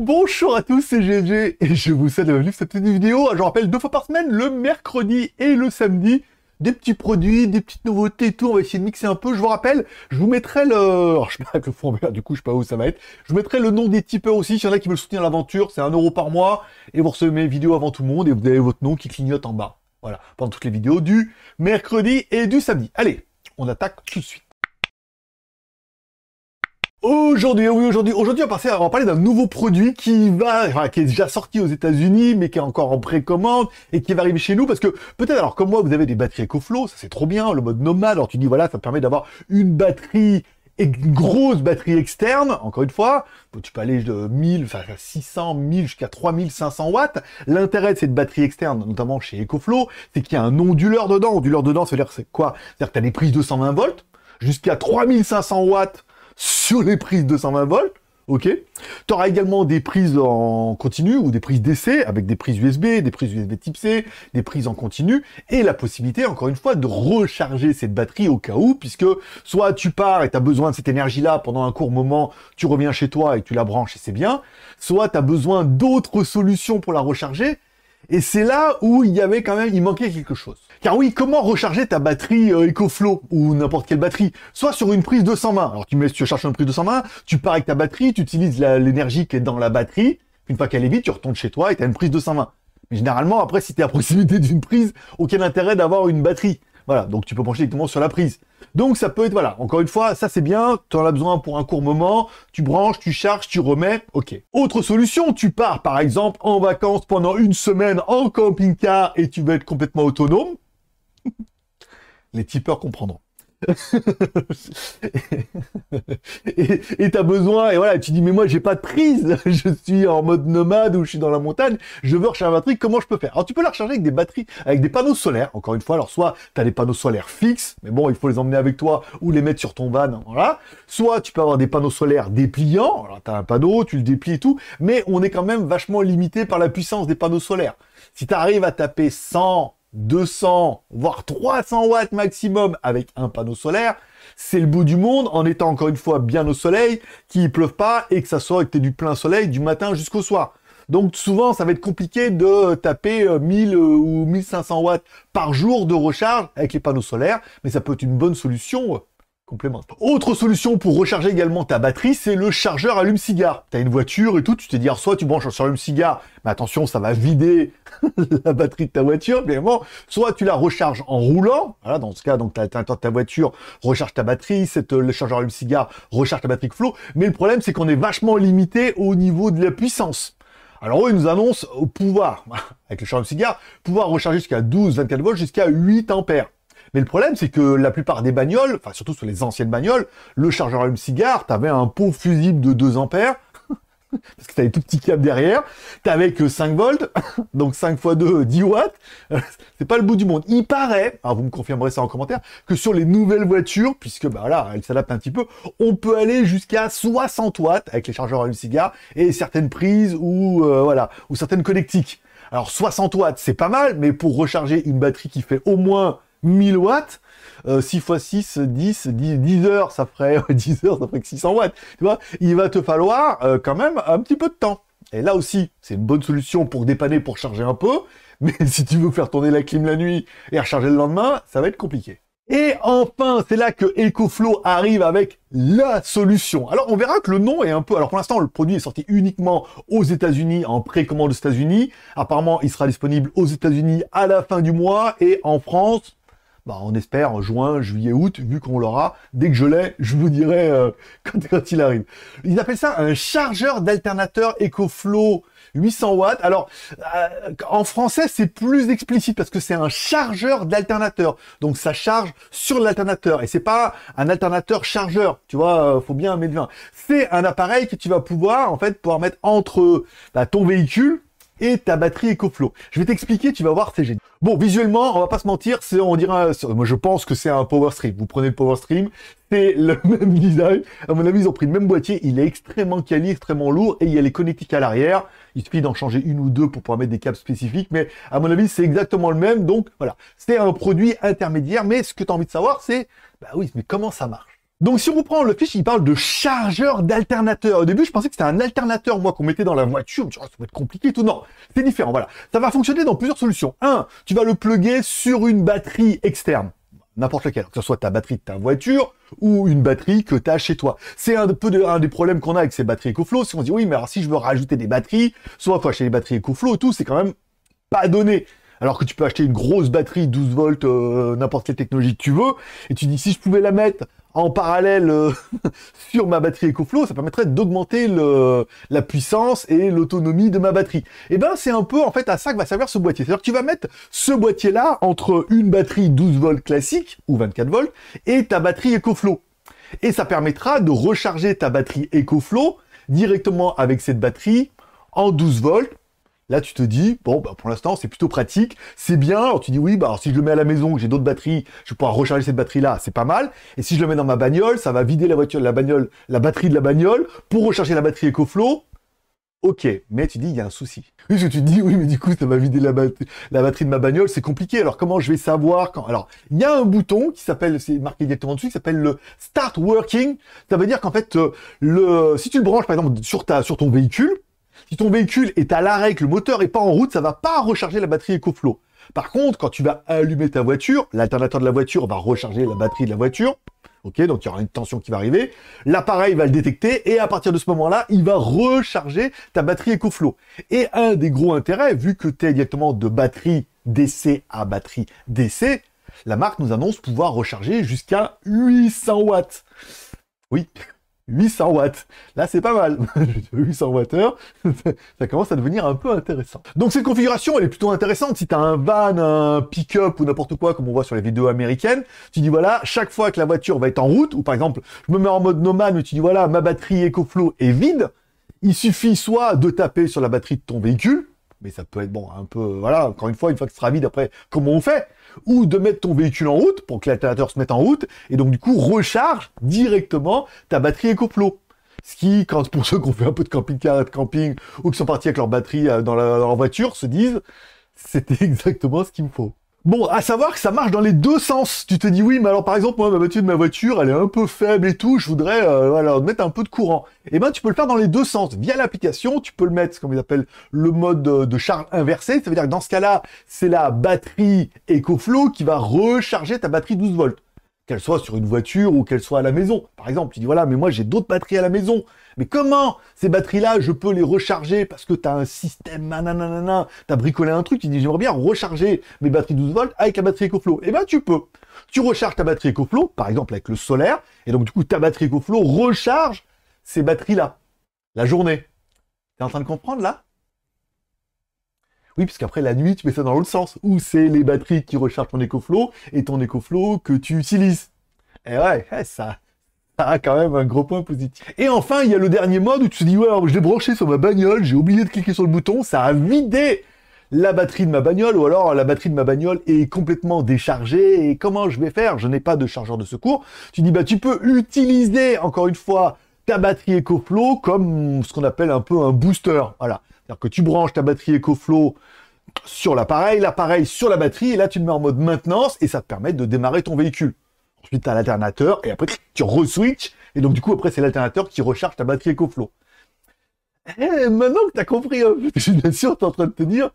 Bonjour à tous, c'est GG et je vous souhaite la bienvenue sur cette vidéo. Je rappelle deux fois par semaine, le mercredi et le samedi. Des petits produits, des petites nouveautés et tout. On va essayer de mixer un peu. Je vous rappelle, je vous mettrai le... Alors, je sais le du coup, je sais pas où ça va être. Je vous mettrai le nom des tipeurs aussi. S'il y en a qui veulent soutenir l'aventure, c'est un euro par mois. Et vous recevez mes vidéos avant tout le monde et vous avez votre nom qui clignote en bas. Voilà, pendant toutes les vidéos du mercredi et du samedi. Allez, on attaque tout de suite. Aujourd'hui, oui, aujourd'hui, aujourd'hui, on va, parler d'un nouveau produit qui va, enfin, qui est déjà sorti aux États-Unis, mais qui est encore en précommande et qui va arriver chez nous parce que peut-être, alors comme moi, vous avez des batteries EcoFlow, ça c'est trop bien, le mode nomade. Alors tu dis voilà, ça permet d'avoir une batterie et une grosse batterie externe, encore une fois, tu peux aller de 1000, enfin 600, 1000 jusqu'à 3500 watts. L'intérêt de cette batterie externe, notamment chez EcoFlow, c'est qu'il y a un onduleur dedans. Onduleur dedans, ça veut dire c'est quoi? C'est-à-dire que tu as des prises de 120 volts jusqu'à 3500 watts sur les prises 220 volts, ok? Tu auras également des prises en continu ou des prises d'essai avec des prises USB, des prises USB type C, des prises en continu et la possibilité, encore une fois, de recharger cette batterie au cas où, puisque soit tu pars et tu as besoin de cette énergie-là pendant un court moment, tu reviens chez toi et tu la branches et c'est bien, soit tu as besoin d'autres solutions pour la recharger, et c'est là où il y avait quand même, il manquait quelque chose. Car oui, comment recharger ta batterie euh, EcoFlow ou n'importe quelle batterie? Soit sur une prise de 220. Alors tu mets, tu cherches une prise de 220, tu pars avec ta batterie, tu utilises l'énergie qui est dans la batterie. Une fois qu'elle est vide, tu retournes chez toi et tu as une prise de 120. Mais généralement, après, si tu es à proximité d'une prise, aucun intérêt d'avoir une batterie. Voilà, donc tu peux pencher directement sur la prise. Donc ça peut être, voilà, encore une fois, ça c'est bien, tu en as besoin pour un court moment, tu branches, tu charges, tu remets, ok. Autre solution, tu pars par exemple en vacances pendant une semaine en camping-car et tu veux être complètement autonome. Les tipeurs comprendront. Et t'as besoin, et voilà, tu dis, mais moi j'ai pas de prise, je suis en mode nomade ou je suis dans la montagne, je veux recharger ma batterie, comment je peux faire? Alors tu peux la recharger avec des batteries, avec des panneaux solaires, encore une fois, alors soit tu as des panneaux solaires fixes, mais bon, il faut les emmener avec toi ou les mettre sur ton van, voilà. Soit tu peux avoir des panneaux solaires dépliants, alors tu as un panneau, tu le déplies et tout, mais on est quand même vachement limité par la puissance des panneaux solaires. Si tu arrives à taper 100, 200, voire 300 watts maximum avec un panneau solaire, c'est le bout du monde en étant encore une fois bien au soleil, qu'il pleuve pas et que ça soit que tu du plein soleil du matin jusqu'au soir. Donc souvent, ça va être compliqué de taper 1000 euh, ou 1500 watts par jour de recharge avec les panneaux solaires, mais ça peut être une bonne solution complément. Autre solution pour recharger également ta batterie, c'est le chargeur allume-cigare. Tu as une voiture et tout, tu te dis, soit tu branches chargeur allume-cigare, mais attention, ça va vider la batterie de ta voiture, bien bon, soit tu la recharges en roulant, voilà, dans ce cas, donc tu as, ta voiture, recharge ta batterie, c'est le chargeur allume-cigare recharge ta batterie flow, mais le problème, c'est qu'on est vachement limité au niveau de la puissance. Alors eux, ils nous annoncent au pouvoir, avec le chargeur allume-cigare, pouvoir recharger jusqu'à 12-24 volts, jusqu'à 8 ampères. Le problème, c'est que la plupart des bagnoles, enfin surtout sur les anciennes bagnoles, le chargeur allume-cigare, t'avais un pot fusible de 2 ampères, parce que t'avais tout petit câble derrière, t'avais que 5 volts, donc 5 x 2, 10 watts, c'est pas le bout du monde. Il paraît, alors vous me confirmerez ça en commentaire, que sur les nouvelles voitures, puisque bah voilà, elles s'adaptent un petit peu, on peut aller jusqu'à 60 watts avec les chargeurs allume-cigare et certaines prises ou euh, voilà, ou certaines connectiques. Alors 60 watts, c'est pas mal, mais pour recharger une batterie qui fait au moins 1000 watts, 6 x 6, 10, 10, heures, ça ferait 10 heures, ça ferait que 600 watts. Tu vois, il va te falloir euh, quand même un petit peu de temps. Et là aussi, c'est une bonne solution pour dépanner, pour charger un peu. Mais si tu veux faire tourner la clim la nuit et recharger le lendemain, ça va être compliqué. Et enfin, c'est là que EcoFlow arrive avec la solution. Alors, on verra que le nom est un peu... Alors, pour l'instant, le produit est sorti uniquement aux États-Unis, en précommande aux États-Unis. Apparemment, il sera disponible aux États-Unis à la fin du mois et en France bah, on espère en juin, juillet, août, vu qu'on l'aura. Dès que je l'ai, je vous dirai euh, quand, il arrive. Ils appellent ça un chargeur d'alternateur EcoFlow 800 watts. Alors, euh, en français, c'est plus explicite parce que c'est un chargeur d'alternateur. Donc, ça charge sur l'alternateur. Et c'est pas un alternateur chargeur. Tu vois, euh, faut bien mettre 20. C'est un appareil que tu vas pouvoir, en fait, pouvoir mettre entre bah, ton véhicule et ta batterie EcoFlow. Je vais t'expliquer, tu vas voir, c'est génial. Bon, visuellement, on va pas se mentir, c'est, on dirait, moi je pense que c'est un Power Stream. Vous prenez le Power Stream, c'est le même design. À mon avis, ils ont pris le même boîtier, il est extrêmement quali, extrêmement lourd, et il y a les connectiques à l'arrière. Il suffit d'en changer une ou deux pour pouvoir mettre des câbles spécifiques, mais à mon avis, c'est exactement le même. Donc voilà, c'est un produit intermédiaire, mais ce que tu as envie de savoir, c'est, bah oui, mais comment ça marche? Donc si on reprend le fiche, il parle de chargeur d'alternateur. Au début, je pensais que c'était un alternateur, moi, qu'on mettait dans la voiture. Je me ça va être compliqué tout. Non, c'est différent. Voilà. Ça va fonctionner dans plusieurs solutions. Un, tu vas le plugger sur une batterie externe. N'importe laquelle. Que ce soit ta batterie de ta voiture ou une batterie que tu as chez toi. C'est un peu un des problèmes qu'on a avec ces batteries EcoFlow. Si on se dit, oui, mais alors si je veux rajouter des batteries, soit faut acheter des batteries EcoFlow et tout, c'est quand même pas donné. Alors que tu peux acheter une grosse batterie 12 volts, euh, n'importe quelle technologie que tu veux, et tu dis si je pouvais la mettre en parallèle euh, sur ma batterie EcoFlow, ça permettrait d'augmenter la puissance et l'autonomie de ma batterie. Et eh ben c'est un peu en fait à ça que va servir ce boîtier. C'est-à-dire que tu vas mettre ce boîtier-là entre une batterie 12 volts classique ou 24 volts et ta batterie EcoFlow. Et ça permettra de recharger ta batterie EcoFlow directement avec cette batterie en 12 volts Là, tu te dis, bon, bah, pour l'instant, c'est plutôt pratique, c'est bien. Alors, tu dis, oui, bah, si je le mets à la maison, j'ai d'autres batteries, je vais pouvoir recharger cette batterie-là, c'est pas mal. Et si je le mets dans ma bagnole, ça va vider la voiture, la bagnole, la batterie de la bagnole pour recharger la batterie EcoFlow. Ok, mais tu dis, il y a un souci. Oui, parce que tu te dis, oui, mais du coup, ça va vider la, la batterie de ma bagnole, c'est compliqué. Alors, comment je vais savoir quand Alors, il y a un bouton qui s'appelle, c'est marqué directement dessus, qui s'appelle le Start Working. Ça veut dire qu'en fait, euh, le, si tu le branches, par exemple, sur ta, sur ton véhicule, si ton véhicule est à l'arrêt, que le moteur est pas en route, ça va pas recharger la batterie EcoFlow. Par contre, quand tu vas allumer ta voiture, l'alternateur de la voiture va recharger la batterie de la voiture. Ok, donc il y aura une tension qui va arriver. L'appareil va le détecter et à partir de ce moment-là, il va recharger ta batterie EcoFlow. Et un des gros intérêts, vu que tu es directement de batterie DC à batterie DC, la marque nous annonce pouvoir recharger jusqu'à 800 watts. Oui, 800 watts. Là, c'est pas mal. 800 watts ça commence à devenir un peu intéressant. Donc, cette configuration, elle est plutôt intéressante. Si tu un van, un pick-up ou n'importe quoi, comme on voit sur les vidéos américaines, tu dis voilà, chaque fois que la voiture va être en route, ou par exemple, je me mets en mode nomade, tu dis voilà, ma batterie EcoFlow est vide, il suffit soit de taper sur la batterie de ton véhicule, mais ça peut être bon, un peu, voilà, encore une fois, une fois que ce sera vide, après, comment on fait? Ou de mettre ton véhicule en route, pour que l'alternateur se mette en route, et donc du coup, recharge directement ta batterie EcoFlow. Ce qui, quand, pour ceux qui ont fait un peu de camping-car, de camping, ou qui sont partis avec leur batterie euh, dans, dans leur voiture, se disent, c'était exactement ce qu'il me faut. Bon, à savoir que ça marche dans les deux sens. Tu te dis oui, mais alors par exemple, moi, ma batterie de ma voiture, elle est un peu faible et tout, je voudrais euh, mettre un peu de courant. Eh ben, tu peux le faire dans les deux sens. Via l'application, tu peux le mettre, comme ils appellent, le mode de charge inversé. Ça veut dire que dans ce cas-là, c'est la batterie EcoFlow qui va recharger ta batterie 12 volts qu'elle soit sur une voiture ou qu'elle soit à la maison. Par exemple, tu dis voilà, mais moi j'ai d'autres batteries à la maison. Mais comment ces batteries-là, je peux les recharger parce que tu as un système, nanana, tu as bricolé un truc, tu dis j'aimerais bien recharger mes batteries 12 volts avec la batterie EcoFlow. Eh bien tu peux. Tu recharges ta batterie EcoFlow, par exemple avec le solaire, et donc du coup ta batterie EcoFlow recharge ces batteries-là la journée. Tu es en train de comprendre là? Oui, parce qu'après la nuit, tu mets ça dans l'autre sens, où c'est les batteries qui rechargent ton EcoFlow et ton EcoFlow que tu utilises. Et ouais, ça, a quand même un gros point positif. Et enfin, il y a le dernier mode où tu te dis, ouais, je l'ai branché sur ma bagnole, j'ai oublié de cliquer sur le bouton, ça a vidé la batterie de ma bagnole, ou alors la batterie de ma bagnole est complètement déchargée, et comment je vais faire? Je n'ai pas de chargeur de secours. Tu dis, bah, tu peux utiliser, encore une fois, ta batterie EcoFlow comme ce qu'on appelle un peu un booster. Voilà. C'est-à-dire que tu branches ta batterie EcoFlow sur l'appareil, l'appareil sur la batterie, et là tu te mets en mode maintenance et ça te permet de démarrer ton véhicule. Ensuite, tu as l'alternateur et après tu re-switch et donc du coup après c'est l'alternateur qui recharge ta batterie EcoFlow. Eh, maintenant que tu as compris, hein, je suis bien sûr tu es en train de te dire,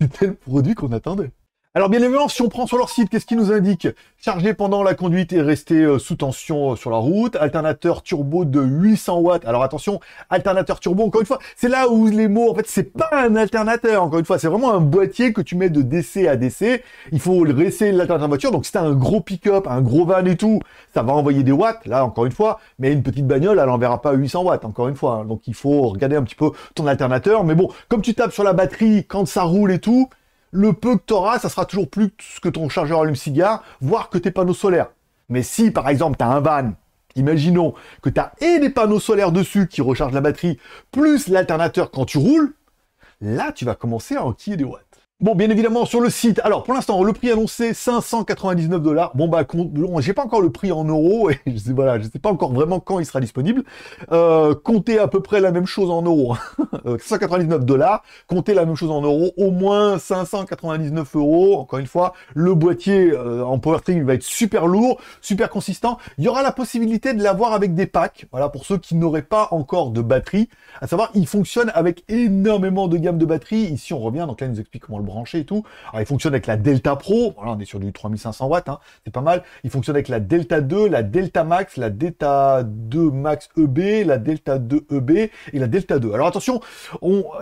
c'était le produit qu'on attendait. Alors bien évidemment, si on prend sur leur site, qu'est-ce qu'ils nous indique Charger pendant la conduite et rester euh, sous tension euh, sur la route. Alternateur turbo de 800 watts. Alors attention, alternateur turbo, encore une fois, c'est là où les mots, en fait, c'est pas un alternateur, encore une fois, c'est vraiment un boîtier que tu mets de DC à DC. Il faut rester l'alternateur voiture. Donc si t'as un gros pick-up, un gros van et tout, ça va envoyer des watts, là, encore une fois. Mais une petite bagnole, elle enverra pas 800 watts, encore une fois. Hein. Donc il faut regarder un petit peu ton alternateur. Mais bon, comme tu tapes sur la batterie quand ça roule et tout, le peu que tu auras, ça sera toujours plus que ton chargeur allume-cigare, voire que tes panneaux solaires. Mais si, par exemple, tu as un van, imaginons que tu as et des panneaux solaires dessus qui rechargent la batterie, plus l'alternateur quand tu roules, là, tu vas commencer à enquiller des watts. Bon, bien évidemment, sur le site, alors pour l'instant, le prix annoncé 599 dollars. Bon, bah, bon, j'ai pas encore le prix en euros et je sais, voilà, je sais pas encore vraiment quand il sera disponible. Euh, comptez à peu près la même chose en euros. 199 dollars, comptez la même chose en euros, au moins 599 euros. Encore une fois, le boîtier euh, en powertrain va être super lourd, super consistant. Il y aura la possibilité de l'avoir avec des packs. Voilà, pour ceux qui n'auraient pas encore de batterie. À savoir, il fonctionne avec énormément de gamme de batterie. Ici, on revient, donc là, il nous explique comment le branché et tout. Alors, il fonctionne avec la Delta Pro. Voilà, on est sur du 3500 watts, hein, c'est pas mal. Il fonctionne avec la Delta 2, la Delta Max, la Delta 2 Max EB, la Delta 2 EB et la Delta 2. Alors attention,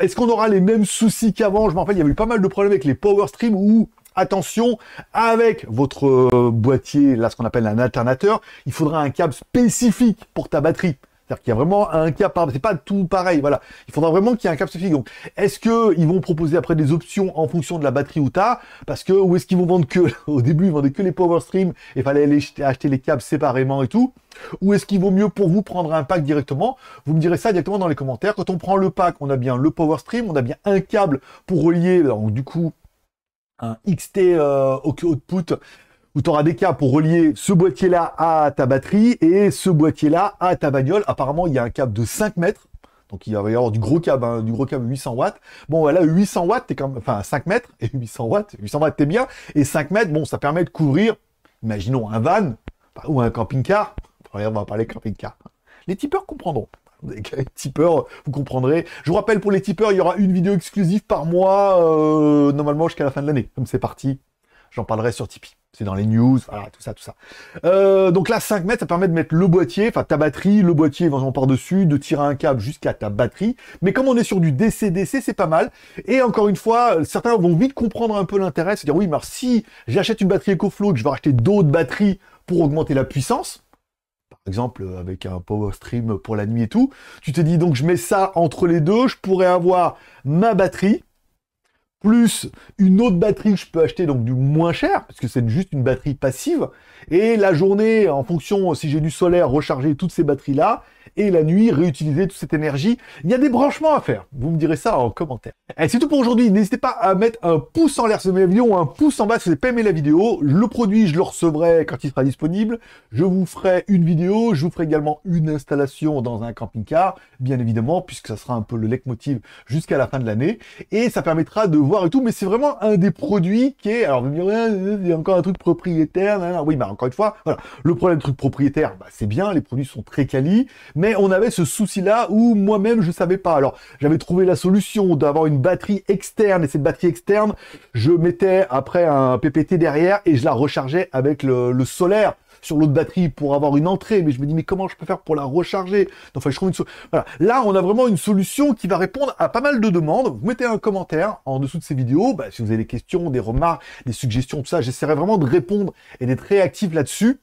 est-ce qu'on aura les mêmes soucis qu'avant? Je me rappelle, il y avait eu pas mal de problèmes avec les Power Stream où attention, avec votre euh, boîtier, là ce qu'on appelle un alternateur, il faudra un câble spécifique pour ta batterie. C'est-à-dire qu'il y a vraiment un cap, c'est pas tout pareil, voilà. Il faudra vraiment qu'il y ait un cap spécifique. Donc, est-ce que ils vont proposer après des options en fonction de la batterie ou t'as Parce que, où est-ce qu'ils vont vendre que, au début, ils vendaient que les Power Stream et fallait acheter les câbles séparément et tout? Ou est-ce qu'il vaut mieux pour vous prendre un pack directement? Vous me direz ça directement dans les commentaires. Quand on prend le pack, on a bien le Power Stream, on a bien un câble pour relier, donc du coup, un XT euh, output où tu auras des câbles pour relier ce boîtier-là à ta batterie et ce boîtier-là à ta bagnole. Apparemment, il y a un câble de 5 mètres. Donc il va y avoir du gros câble, hein, du gros câble 800 watts. Bon voilà, 800 watts, t'es quand même, enfin 5 mètres et 800 watts, 800 watts t'es bien, et 5 mètres, bon ça permet de couvrir, imaginons un van ou un camping-car. On va parler camping-car. Les tipeurs comprendront. Les tipeurs, vous comprendrez. Je vous rappelle pour les tipeurs, il y aura une vidéo exclusive par mois, euh, normalement jusqu'à la fin de l'année. Comme c'est parti, j'en parlerai sur Tipeee c'est dans les news, voilà, tout ça, tout ça. Euh, donc là, 5 mètres, ça permet de mettre le boîtier, enfin ta batterie, le boîtier éventuellement par-dessus, de tirer un câble jusqu'à ta batterie. Mais comme on est sur du DC-DC, c'est pas mal. Et encore une fois, certains vont vite comprendre un peu l'intérêt, c'est dire oui, mais si j'achète une batterie EcoFlow, que je vais racheter d'autres batteries pour augmenter la puissance, par exemple avec un power stream pour la nuit et tout, tu te dis donc je mets ça entre les deux, je pourrais avoir ma batterie, plus une autre batterie que je peux acheter donc du moins cher, parce que c'est juste une batterie passive, et la journée, en fonction si j'ai du solaire, recharger toutes ces batteries-là, et la nuit, réutiliser toute cette énergie. Il y a des branchements à faire. Vous me direz ça en commentaire. Et c'est tout pour aujourd'hui. N'hésitez pas à mettre un pouce en l'air si vous aimez la vidéo ou un pouce en bas si vous n'avez pas aimé la vidéo. Le produit, je le recevrai quand il sera disponible. Je vous ferai une vidéo. Je vous ferai également une installation dans un camping-car, bien évidemment, puisque ça sera un peu le leitmotiv jusqu'à la fin de l'année. Et ça permettra de et tout. Mais c'est vraiment un des produits qui est... Alors direz, il y a encore un truc propriétaire. Oui, mais encore une fois, voilà. Le problème truc propriétaire, bah, c'est bien. Les produits sont très quali. Mais mais on avait ce souci-là où moi-même je savais pas. Alors j'avais trouvé la solution d'avoir une batterie externe et cette batterie externe, je mettais après un PPT derrière et je la rechargeais avec le, solaire sur l'autre batterie pour avoir une entrée, mais je me dis mais comment je peux faire pour la recharger? Enfin, je trouve une voilà. Là, on a vraiment une solution qui va répondre à pas mal de demandes. Vous mettez un commentaire en dessous de ces vidéos, bah, si vous avez des questions, des remarques, des suggestions, tout ça, j'essaierai vraiment de répondre et d'être réactif là-dessus.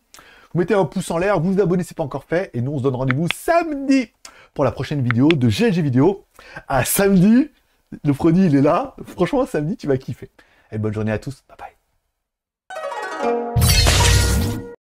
Vous mettez un pouce en l'air, vous vous abonnez c'est pas encore fait, et nous on se donne rendez-vous samedi pour la prochaine vidéo de GLG Vidéo. À samedi, le produit il est là. Franchement, samedi tu vas kiffer. Et bonne journée à tous, bye bye.